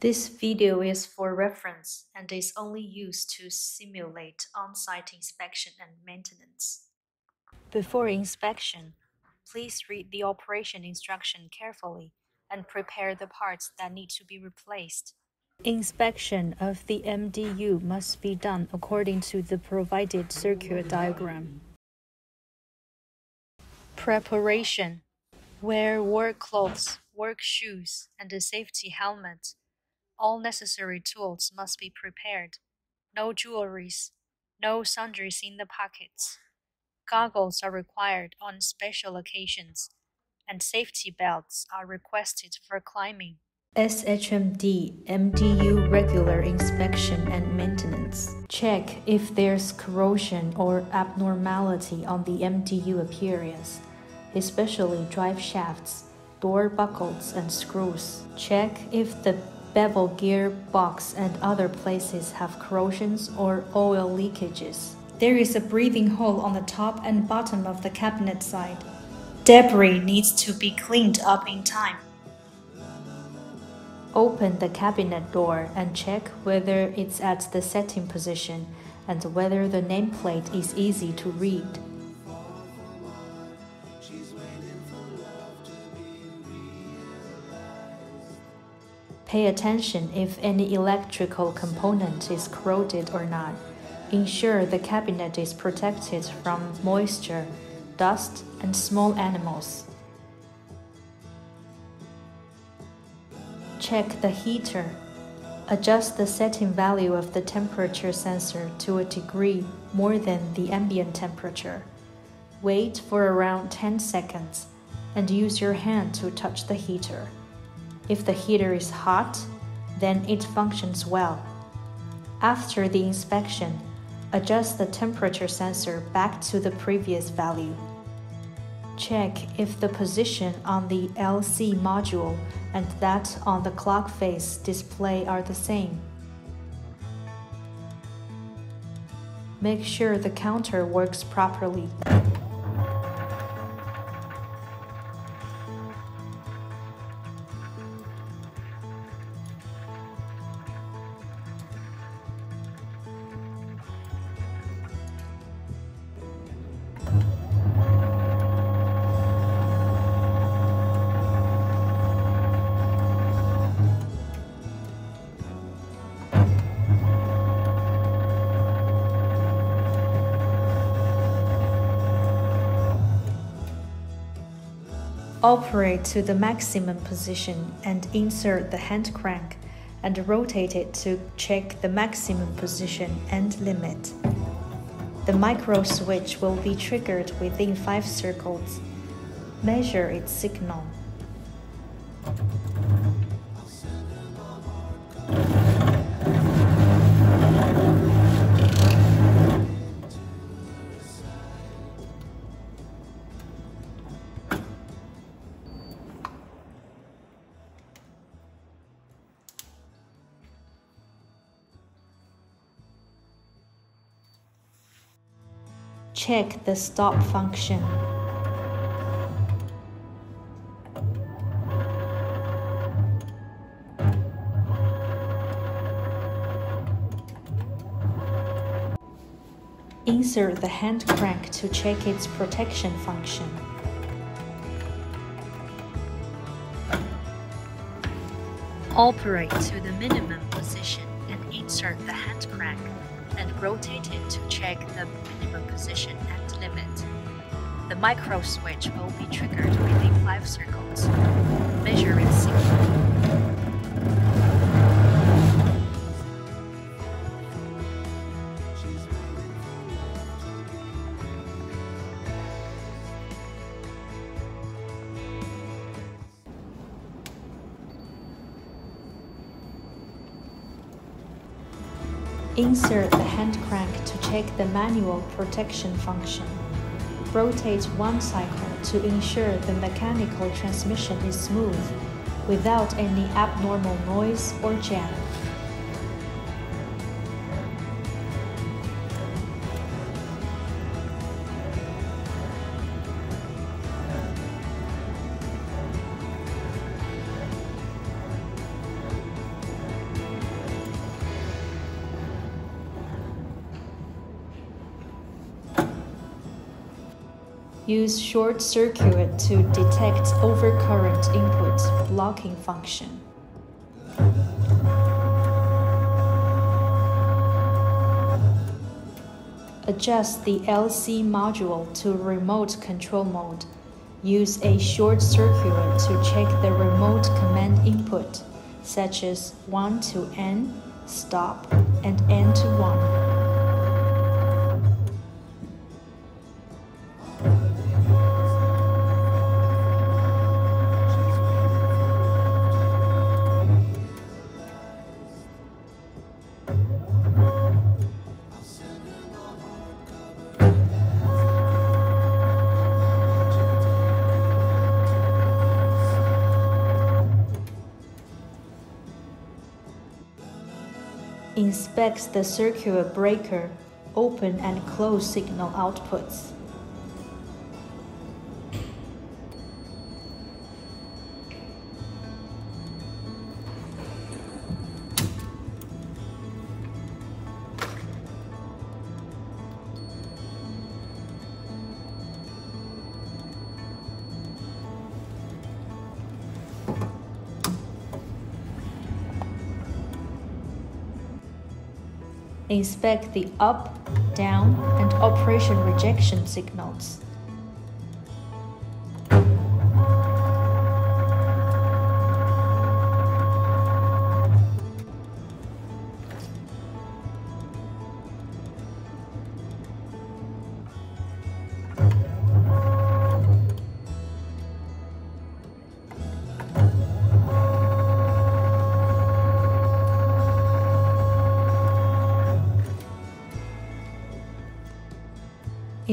This video is for reference and is only used to simulate on-site inspection and maintenance. Before inspection, please read the operation instruction carefully and prepare the parts that need to be replaced. Inspection of the MDU must be done according to the provided circuit diagram. Preparation Wear work clothes, work shoes, and a safety helmet. All necessary tools must be prepared. No jewelries, no sundries in the pockets. Goggles are required on special occasions, and safety belts are requested for climbing. SHMD MDU regular inspection and maintenance. Check if there's corrosion or abnormality on the MDU appearance especially drive shafts, door buckles, and screws. Check if the bevel gear box and other places have corrosions or oil leakages. There is a breathing hole on the top and bottom of the cabinet side. Debris needs to be cleaned up in time. Open the cabinet door and check whether it's at the setting position and whether the nameplate is easy to read. Pay attention if any electrical component is corroded or not. Ensure the cabinet is protected from moisture, dust, and small animals. Check the heater. Adjust the setting value of the temperature sensor to a degree more than the ambient temperature. Wait for around 10 seconds and use your hand to touch the heater. If the heater is hot, then it functions well. After the inspection, adjust the temperature sensor back to the previous value. Check if the position on the LC module and that on the clock face display are the same. Make sure the counter works properly. Operate to the maximum position and insert the hand crank and rotate it to check the maximum position and limit. The micro switch will be triggered within 5 circles. Measure its signal. Check the stop function. Insert the hand crank to check its protection function. Operate to the minimum position and insert the hand crank and rotate it to check the minimum position and limit. The micro switch will be triggered within 5 circles. Measure its signal. Insert check the manual protection function. Rotate one cycle to ensure the mechanical transmission is smooth without any abnormal noise or jam. Use short circuit to detect overcurrent input blocking function. Adjust the LC module to remote control mode. Use a short circuit to check the remote command input, such as 1 to N, stop, and N to 1. Inspects the circuit breaker, open and close signal outputs. Inspect the up, down, and operation rejection signals.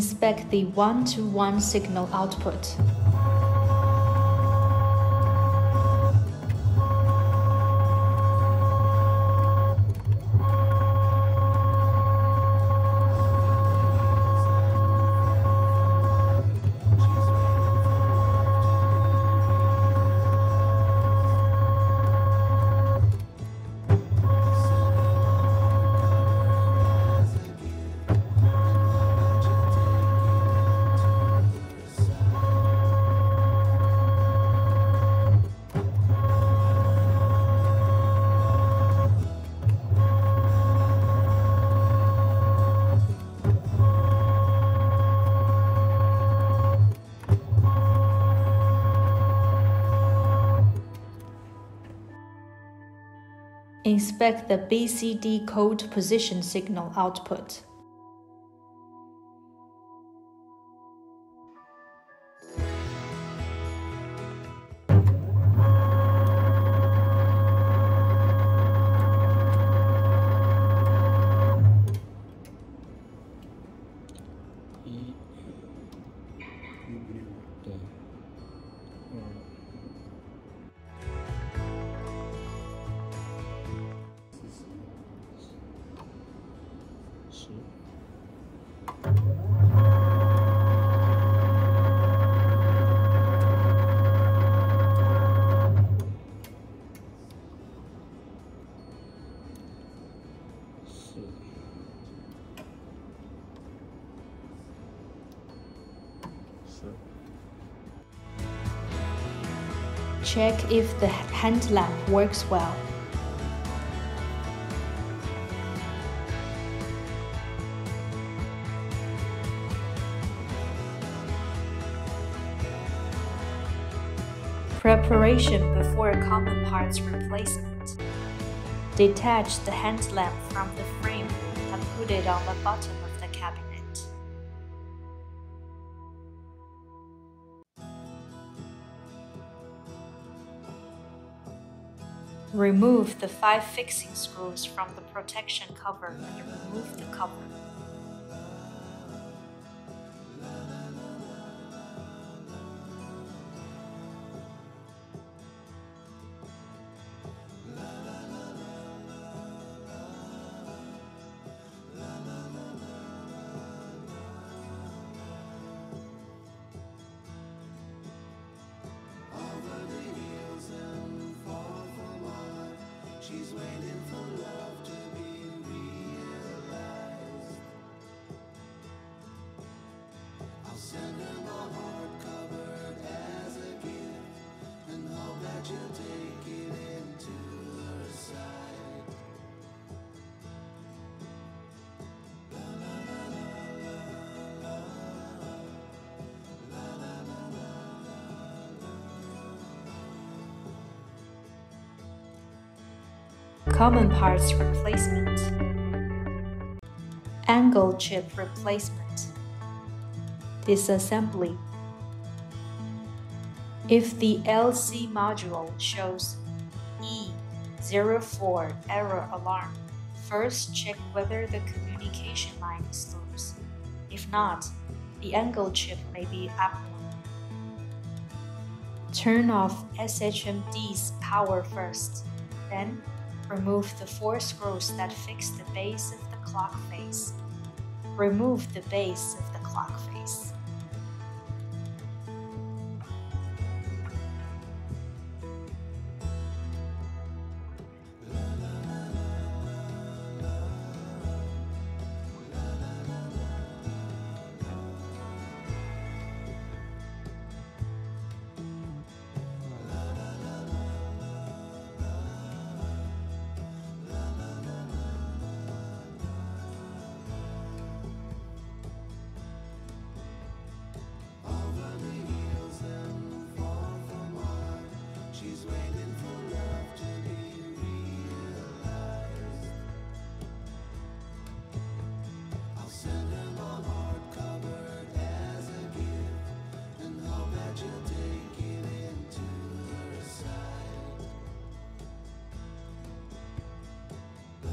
Inspect the one-to-one -one signal output. Inspect the BCD code position signal output. Check if the hand lamp works well. Preparation before common parts replacement. Detach the hand lamp from the frame and put it on the bottom Remove the five fixing screws from the protection cover and remove the cover. Send for all. Common parts replacement. Angle chip replacement. Disassembly. If the LC module shows E04 error alarm, first check whether the communication line is loose. If not, the angle chip may be abnormal. Turn off SHMD's power first, then remove the four screws that fix the base of the clock face. Remove the base of the clock face.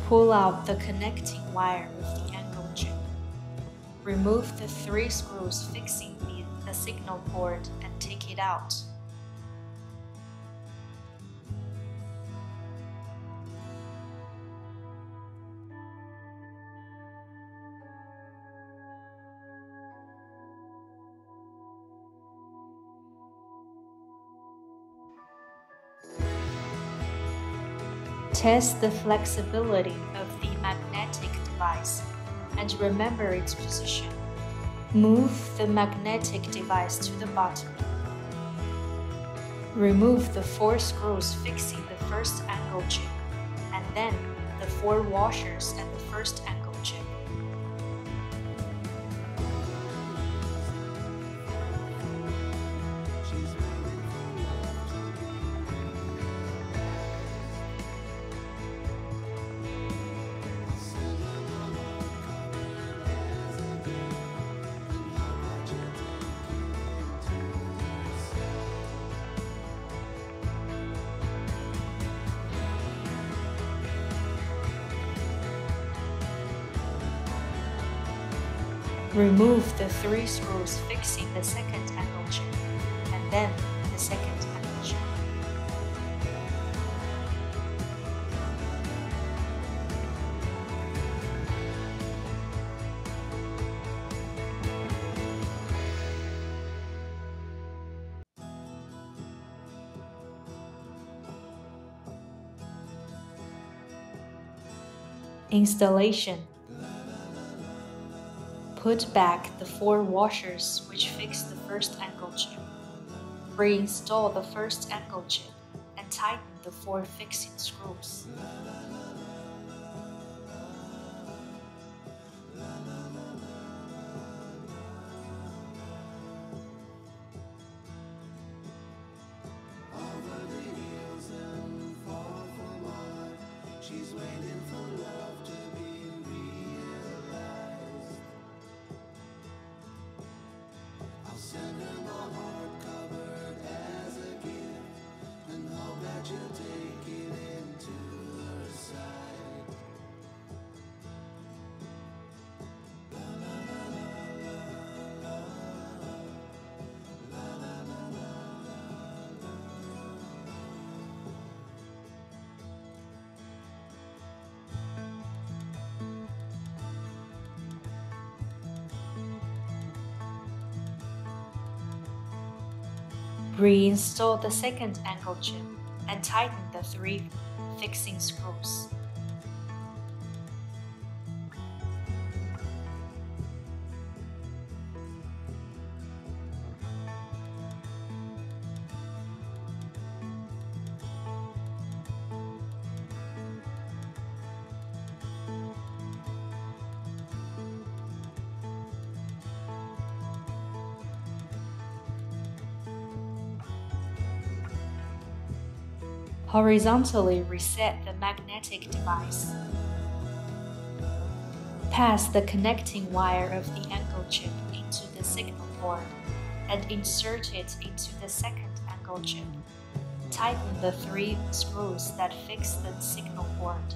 Pull out the connecting wire with the angle chip. Remove the three screws fixing the, the signal port and take it out. Test the flexibility of the magnetic device and remember its position. Move the magnetic device to the bottom. Remove the four screws fixing the first angle chip and then the four washers at the first angle Remove the three screws fixing the second angle chip, and then the second angle chip. Installation Put back the four washers which fix the first angle chip. Reinstall the first angle chip and tighten the four fixing screws. Reinstall the second angle chip and tighten the three fixing screws. Horizontally reset the magnetic device. Pass the connecting wire of the angle chip into the signal port and insert it into the second angle chip. Tighten the three screws that fix the signal port.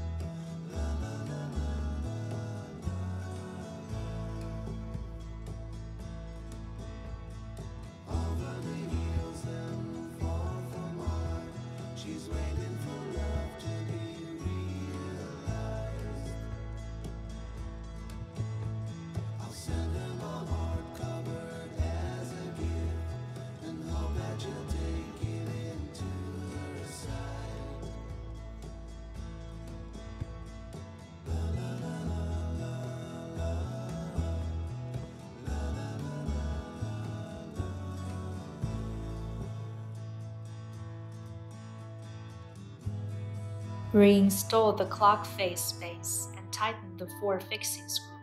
Reinstall the clock face base and tighten the four fixing screws.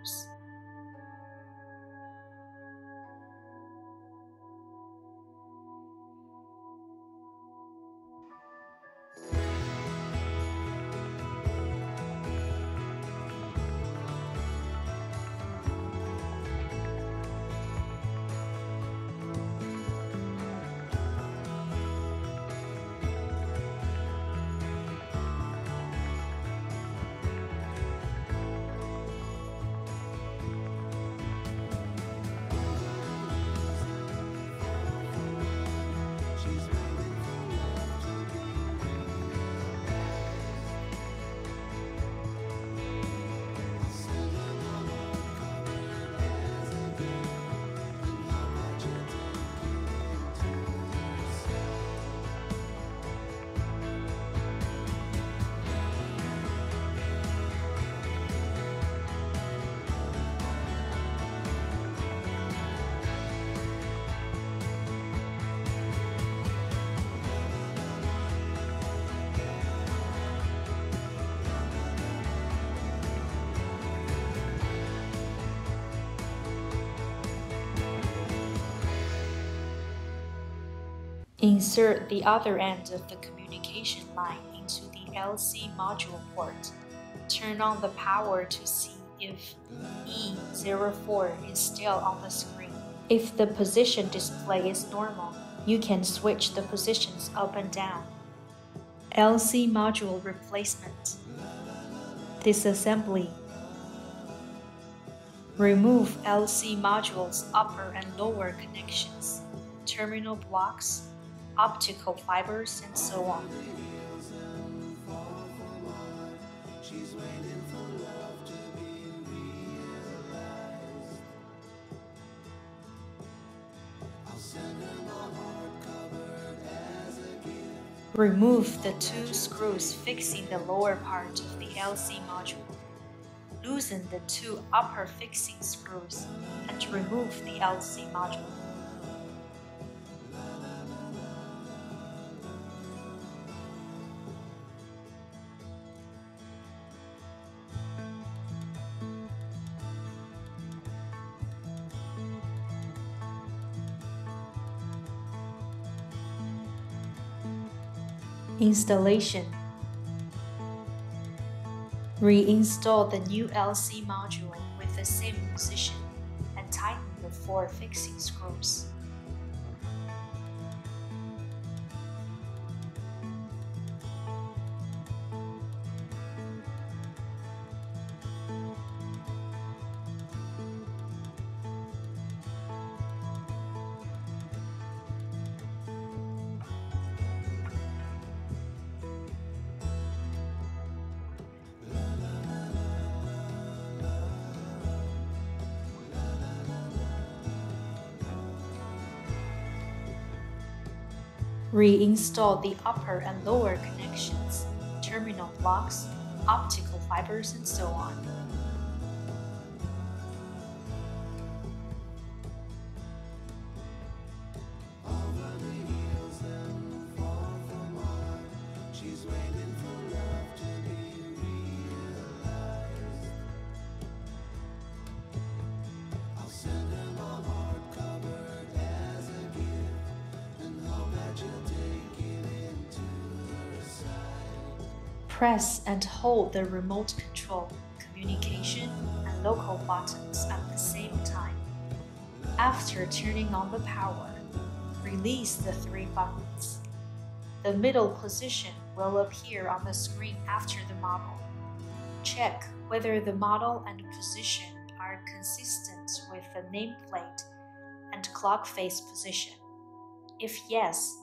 Insert the other end of the communication line into the LC module port. Turn on the power to see if E04 is still on the screen. If the position display is normal, you can switch the positions up and down. LC module replacement. Disassembly. Remove LC module's upper and lower connections, terminal blocks, optical fibers, and so on. Remove the two screws fixing the lower part of the LC module. Loosen the two upper fixing screws and remove the LC module. Installation Reinstall the new LC module with the same position and tighten the four fixing screws. Reinstall the upper and lower connections, terminal blocks, optical fibers, and so on. Press and hold the remote control, communication, and local buttons at the same time. After turning on the power, release the three buttons. The middle position will appear on the screen after the model. Check whether the model and position are consistent with the nameplate and clock face position. If yes,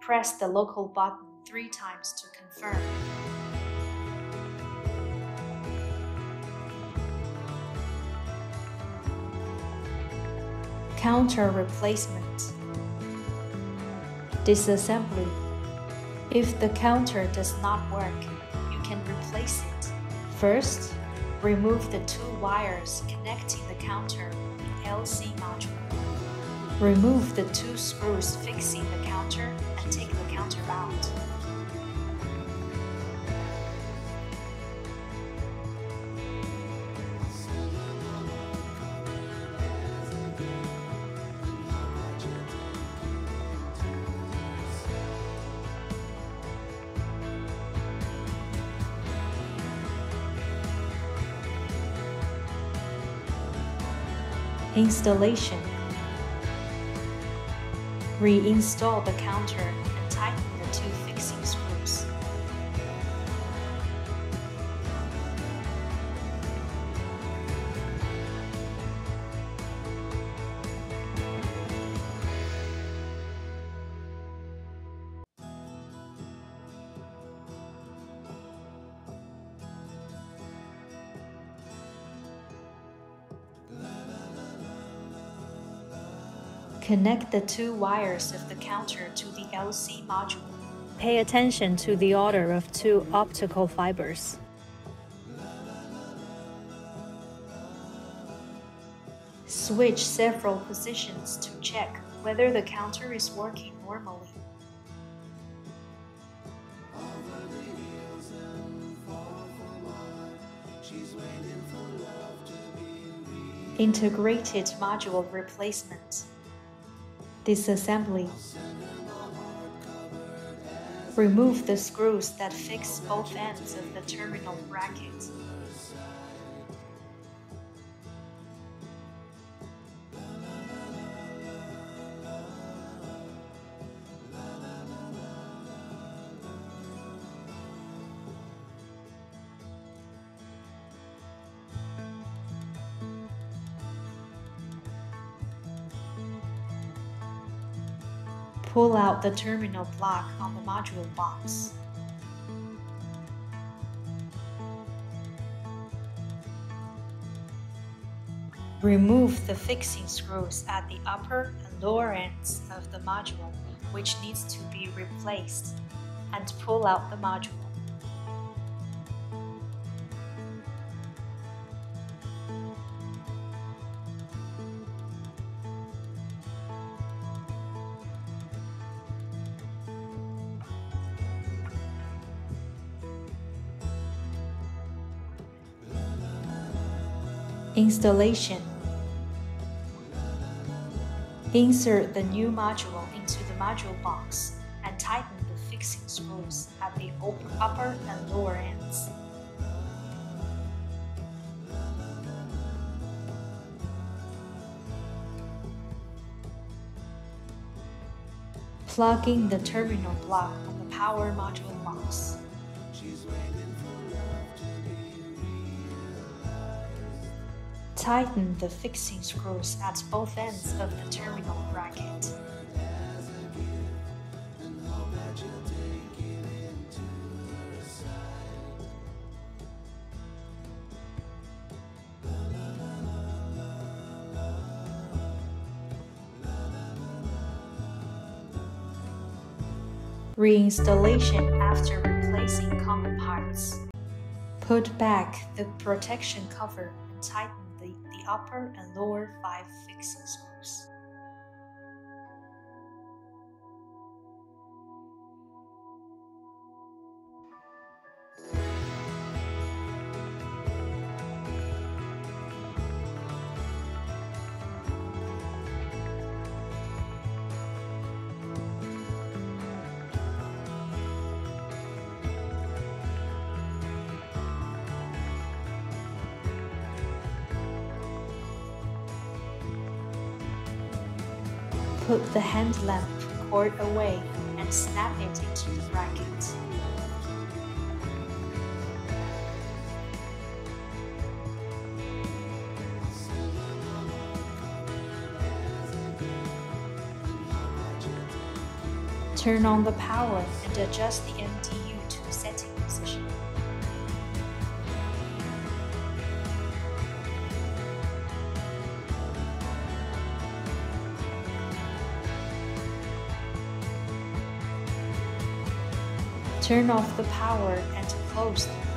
press the local button three times to confirm. Counter replacement. Disassembly. If the counter does not work, you can replace it. First, remove the two wires connecting the counter and LC module. Remove the two screws fixing the counter and take the counter out. Installation. Reinstall the counter Connect the two wires of the counter to the LC module. Pay attention to the order of two optical fibers. Switch several positions to check whether the counter is working normally. Integrated module replacement. Disassembly. Remove the screws that fix both ends of the terminal bracket. Pull out the terminal block on the module box. Remove the fixing screws at the upper and lower ends of the module, which needs to be replaced, and pull out the module. Installation Insert the new module into the module box and tighten the fixing screws at the upper and lower ends. Plug in the terminal block on the power module box. Tighten the fixing screws at both ends of the terminal bracket. Reinstallation after replacing common parts. Put back the protection cover and tighten upper and lower five screws. Put the hand lamp cord away and snap it into the bracket. Turn on the power and adjust the Turn off the power and close the